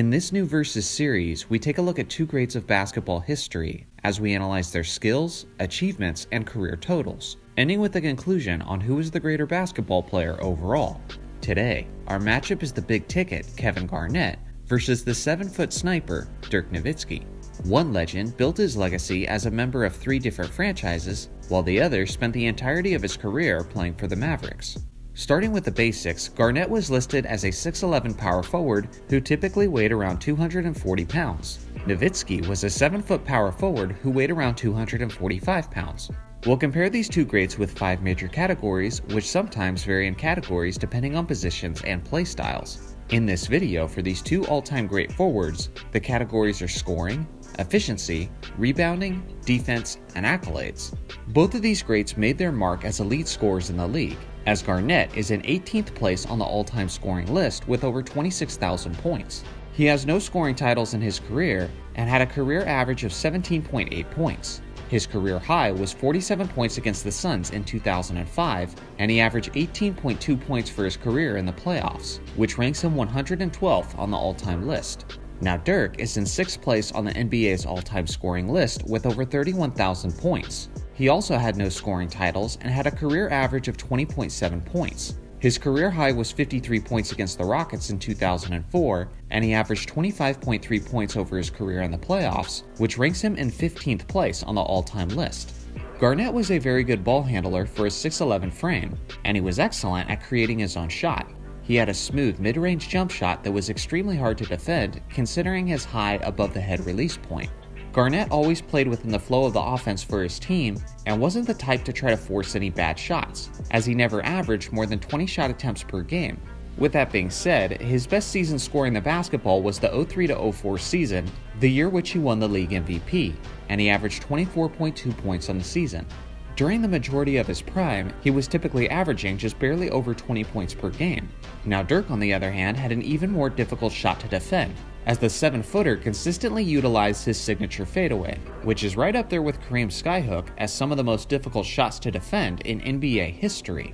In this new Versus series, we take a look at two greats of basketball history as we analyze their skills, achievements, and career totals, ending with a conclusion on who is the greater basketball player overall. Today, our matchup is the big ticket, Kevin Garnett, versus the 7 foot sniper, Dirk Nowitzki. One legend built his legacy as a member of three different franchises, while the other spent the entirety of his career playing for the Mavericks. Starting with the basics, Garnett was listed as a 6'11 power forward who typically weighed around 240 pounds. Nowitzki was a 7 foot power forward who weighed around 245 pounds. We'll compare these two greats with five major categories, which sometimes vary in categories depending on positions and play styles. In this video for these two all-time great forwards, the categories are scoring, efficiency, rebounding, defense, and accolades. Both of these greats made their mark as elite scorers in the league, as Garnett is in 18th place on the all time scoring list with over 26,000 points. He has no scoring titles in his career and had a career average of 17.8 points. His career high was 47 points against the Suns in 2005, and he averaged 18.2 points for his career in the playoffs, which ranks him 112th on the all time list. Now, Dirk is in sixth place on the NBA's all time scoring list with over 31,000 points. He also had no scoring titles and had a career average of 20.7 points. His career high was 53 points against the Rockets in 2004, and he averaged 25.3 points over his career in the playoffs, which ranks him in 15th place on the all time list. Garnett was a very good ball handler for his 6'11 frame, and he was excellent at creating his own shot. He had a smooth mid range jump shot that was extremely hard to defend considering his high above the head release point. Garnett always played within the flow of the offense for his team and wasn't the type to try to force any bad shots, as he never averaged more than 20 shot attempts per game. With that being said, his best season scoring the basketball was the 03 04 season, the year which he won the league MVP, and he averaged 24.2 points on the season. During the majority of his prime, he was typically averaging just barely over 20 points per game. Now, Dirk, on the other hand, had an even more difficult shot to defend, as the 7 footer consistently utilized his signature fadeaway, which is right up there with Kareem's skyhook as some of the most difficult shots to defend in NBA history.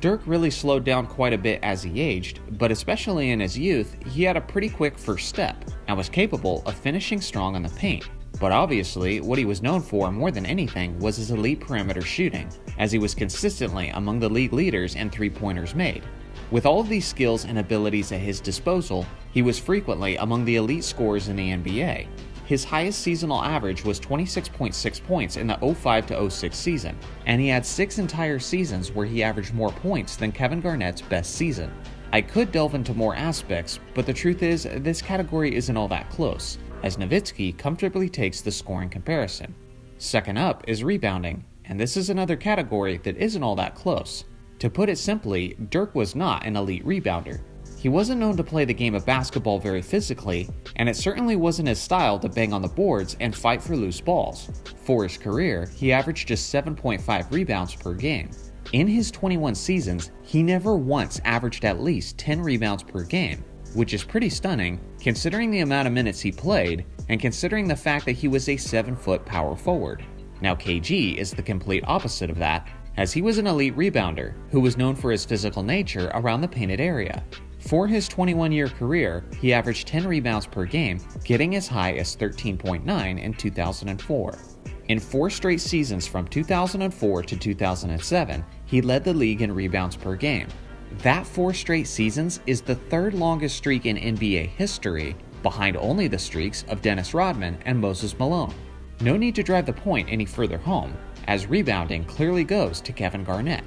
Dirk really slowed down quite a bit as he aged, but especially in his youth, he had a pretty quick first step and was capable of finishing strong on the paint. But obviously, what he was known for more than anything was his elite perimeter shooting, as he was consistently among the league leaders in three pointers made, with all of these skills and abilities at his disposal, he was frequently among the elite scorers in the NBA. His highest seasonal average was 26.6 points in the 05 06 season, and he had six entire seasons where he averaged more points than Kevin Garnett's best season. I could delve into more aspects, but the truth is, this category isn't all that close, as Nowitzki comfortably takes the scoring comparison. Second up is rebounding, and this is another category that isn't all that close. To put it simply, Dirk was not an elite rebounder. He wasn't known to play the game of basketball very physically, and it certainly wasn't his style to bang on the boards and fight for loose balls. For his career, he averaged just 7.5 rebounds per game. In his 21 seasons, he never once averaged at least 10 rebounds per game, which is pretty stunning considering the amount of minutes he played and considering the fact that he was a 7 foot power forward. Now, KG is the complete opposite of that, as he was an elite rebounder who was known for his physical nature around the painted area. For his 21 year career, he averaged 10 rebounds per game, getting as high as 13.9 in 2004. In four straight seasons from 2004 to 2007, he led the league in rebounds per game. That four straight seasons is the third longest streak in NBA history, behind only the streaks of Dennis Rodman and Moses Malone. No need to drive the point any further home, as rebounding clearly goes to Kevin Garnett.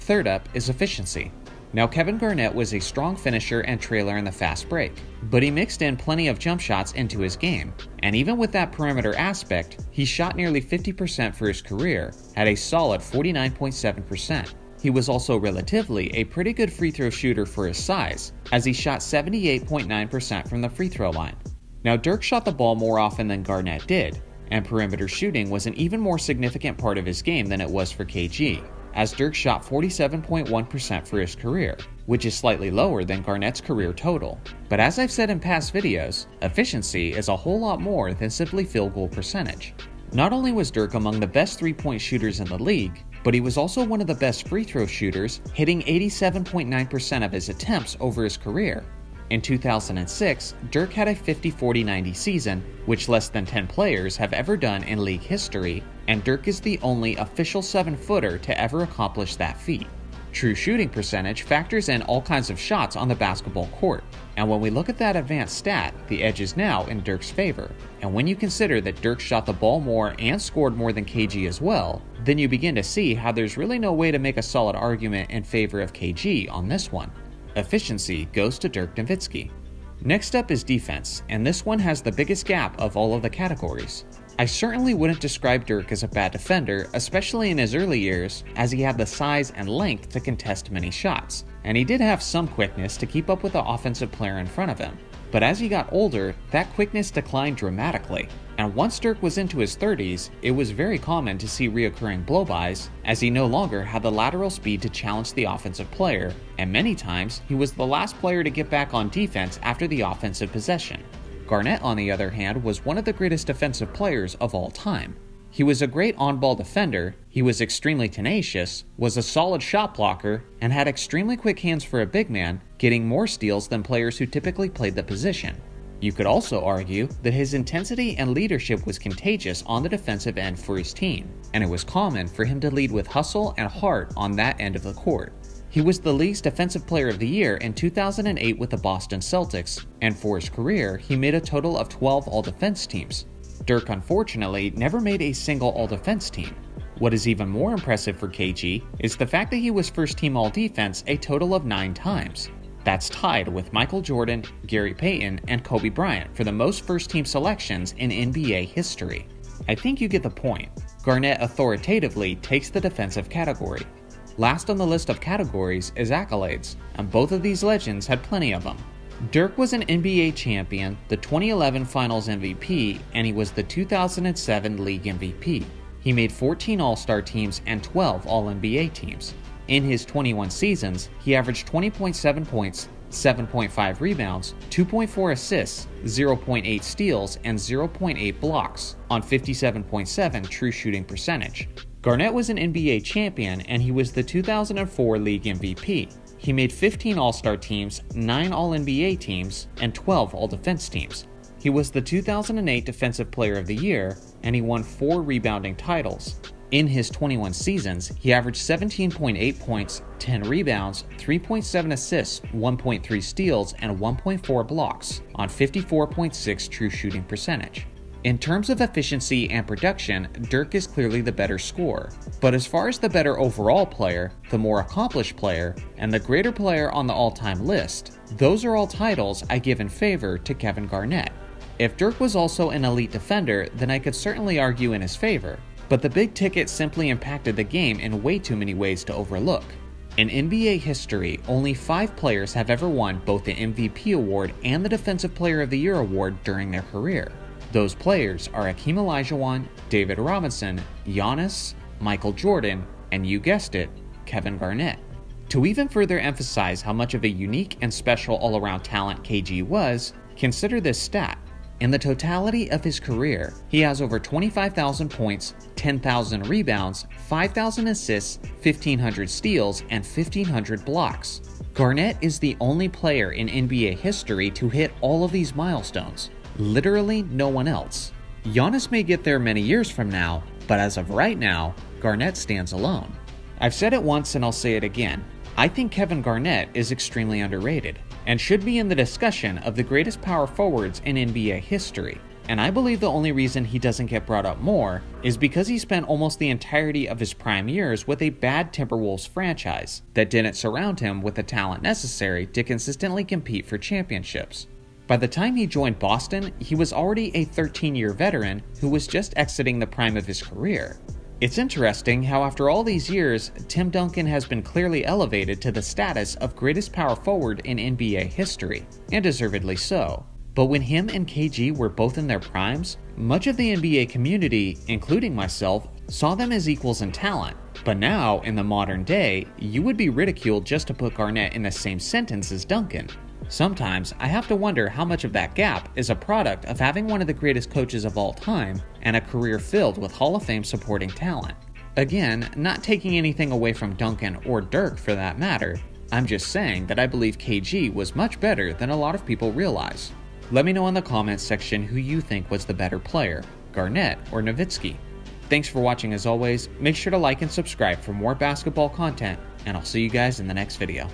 Third up is efficiency. Now, Kevin Garnett was a strong finisher and trailer in the fast break, but he mixed in plenty of jump shots into his game, and even with that perimeter aspect, he shot nearly 50% for his career at a solid 49.7%. He was also relatively a pretty good free throw shooter for his size, as he shot 78.9% from the free throw line. Now, Dirk shot the ball more often than Garnett did, and perimeter shooting was an even more significant part of his game than it was for KG, as Dirk shot 47.1% for his career, which is slightly lower than Garnett's career total. But as I've said in past videos, efficiency is a whole lot more than simply field goal percentage. Not only was Dirk among the best three point shooters in the league, but he was also one of the best free throw shooters, hitting 87.9% of his attempts over his career. In 2006, Dirk had a 50 40 90 season, which less than 10 players have ever done in league history, and Dirk is the only official 7 footer to ever accomplish that feat. True shooting percentage factors in all kinds of shots on the basketball court, and when we look at that advanced stat, the edge is now in Dirk's favor. And when you consider that Dirk shot the ball more and scored more than KG as well, then you begin to see how there's really no way to make a solid argument in favor of KG on this one. Efficiency goes to Dirk Nowitzki. Next up is defense, and this one has the biggest gap of all of the categories. I certainly wouldn't describe Dirk as a bad defender, especially in his early years, as he had the size and length to contest many shots, and he did have some quickness to keep up with the offensive player in front of him. But as he got older, that quickness declined dramatically, and once Dirk was into his 30s, it was very common to see reoccurring blowbys, as he no longer had the lateral speed to challenge the offensive player, and many times he was the last player to get back on defense after the offensive possession. Garnett, on the other hand, was one of the greatest defensive players of all time. He was a great on ball defender, he was extremely tenacious, was a solid shot blocker, and had extremely quick hands for a big man, getting more steals than players who typically played the position. You could also argue that his intensity and leadership was contagious on the defensive end for his team, and it was common for him to lead with hustle and heart on that end of the court. He was the league's Defensive Player of the Year in 2008 with the Boston Celtics, and for his career, he made a total of 12 All Defense teams. Dirk, unfortunately, never made a single All Defense team. What is even more impressive for KG is the fact that he was first team All Defense a total of 9 times. That's tied with Michael Jordan, Gary Payton, and Kobe Bryant for the most first team selections in NBA history. I think you get the point. Garnett authoritatively takes the defensive category. Last on the list of categories is accolades, and both of these legends had plenty of them. Dirk was an NBA champion, the 2011 Finals MVP, and he was the 2007 League MVP. He made 14 All Star teams and 12 All NBA teams. In his 21 seasons, he averaged 20.7 points, 7.5 rebounds, 2.4 assists, 0.8 steals, and 0.8 blocks on 57.7 true shooting percentage. Garnett was an NBA champion and he was the 2004 League MVP. He made 15 All Star teams, 9 All NBA teams, and 12 All Defense teams. He was the 2008 Defensive Player of the Year and he won 4 rebounding titles. In his 21 seasons, he averaged 17.8 points, 10 rebounds, 3.7 assists, 1.3 steals, and 1.4 blocks on 54.6 true shooting percentage. In terms of efficiency and production, Dirk is clearly the better scorer. But as far as the better overall player, the more accomplished player, and the greater player on the all time list, those are all titles I give in favor to Kevin Garnett. If Dirk was also an elite defender, then I could certainly argue in his favor, but the big ticket simply impacted the game in way too many ways to overlook. In NBA history, only five players have ever won both the MVP award and the Defensive Player of the Year award during their career. Those players are Akeem Olajuwon, David Robinson, Giannis, Michael Jordan, and you guessed it, Kevin Garnett. To even further emphasize how much of a unique and special all around talent KG was, consider this stat. In the totality of his career, he has over 25,000 points, 10,000 rebounds, 5,000 assists, 1,500 steals, and 1,500 blocks. Garnett is the only player in NBA history to hit all of these milestones literally no one else. Giannis may get there many years from now, but as of right now, Garnett stands alone. I've said it once and I'll say it again. I think Kevin Garnett is extremely underrated and should be in the discussion of the greatest power forwards in NBA history. And I believe the only reason he doesn't get brought up more is because he spent almost the entirety of his prime years with a bad Timberwolves franchise that didn't surround him with the talent necessary to consistently compete for championships. By the time he joined Boston, he was already a 13 year veteran who was just exiting the prime of his career. It's interesting how, after all these years, Tim Duncan has been clearly elevated to the status of greatest power forward in NBA history, and deservedly so. But when him and KG were both in their primes, much of the NBA community, including myself, saw them as equals in talent. But now, in the modern day, you would be ridiculed just to put Garnett in the same sentence as Duncan. Sometimes I have to wonder how much of that gap is a product of having one of the greatest coaches of all time and a career filled with Hall of Fame supporting talent. Again, not taking anything away from Duncan or Dirk for that matter, I'm just saying that I believe KG was much better than a lot of people realize. Let me know in the comments section who you think was the better player, Garnett or Nowitzki. Thanks for watching as always, make sure to like and subscribe for more basketball content, and I'll see you guys in the next video.